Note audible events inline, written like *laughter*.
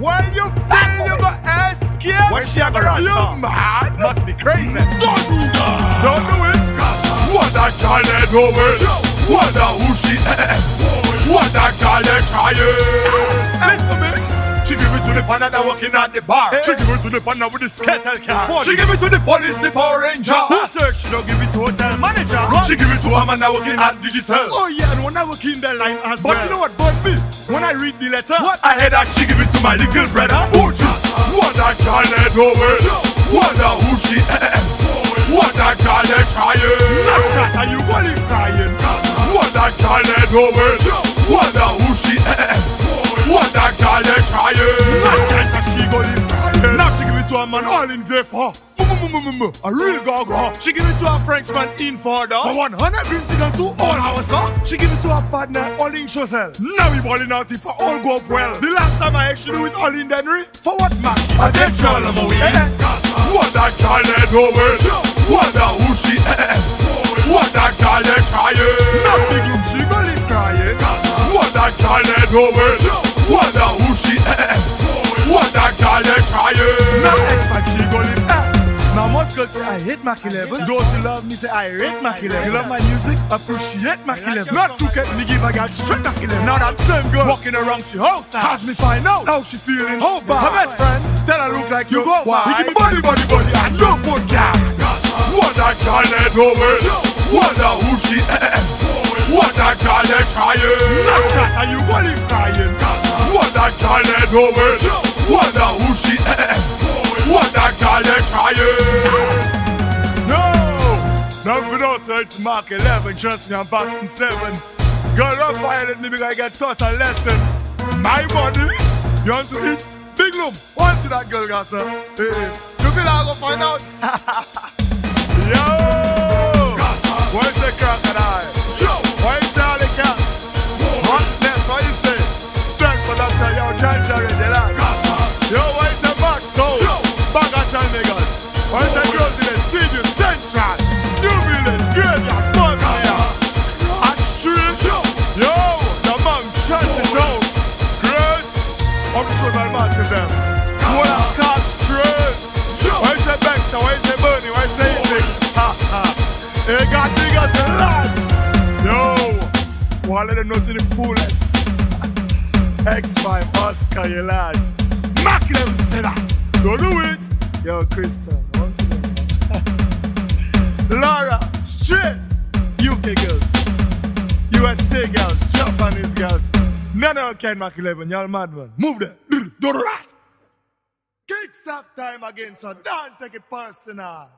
When you feel you go escape, When she a go run, you uh, mad? Must be crazy. Don't do that. Don't do it. What that girl they doing? Wonder who she What that girl they crying? Listen me. She give it to the panda that working at the bar. She give it to the panda with the skettle car. She give it to the police, the Power Ranger. Who search? She don't give it to hotel manager. She give it to a man that working at Digicel. Oh yeah, and when I work in the line as But well. you know what? But me, when I read the letter, What I heard that she give it to my little brother. Who just what that girl they doing? Wonder who she What that eh, eh, eh. girl they crying? Snapchat and you go crying. What that girl they doing? Wonder who she What that girl they crying? Snapchat and she go live crying. Now she give it to a man all in there for. A real gaga. She give it to a Frenchman in further. For 100 green figure and two all hours, huh? She give it to a partner all in Choiseul. Now we balling out if all go up well. The last time I actually do it all in Dennery. For what, man? I them troll them away. What that girl they doing? Wonder who she eh, eh. What that girl they crying? Now big room, she go live crying. What that girl they doing? Wonder who she What that girl they crying? Girls I hate Mac 11 Those who love me? Say I hate Mac 11 You love my music, appreciate Mac 11 Not to get me give a girl straight Mac 11 Now that same girl walking around she house Has me find out how she feeling. Oh, how bad Her best friend tell her look like you, go Why? He give me body, body, body and no foot girl What that girl they doing? Wonder who she What that girl they crying? Snapchat and you go live crying? What that girl they doing? Wonder who for no search Mac 11 Trust me, I'm back in 7 Girl, don't violate me because I get taught a lesson My body, you want to eat? Bigg Lum, one to that girl, Gassa hey. You I go find out? *laughs* I'm sure that man to them. What a car straight Where's the Baxter, where's the Bernie, where's the Eating? Ha ha. They got niggas to land. Yo. One of them not to the fullest? X5 Oscar, you lad Mack them say that. Don't do it. Yo, I know. *laughs* Laura, Them can Mac 11, y'all mad man Move there, do that Kicks up time again, so don't take it personal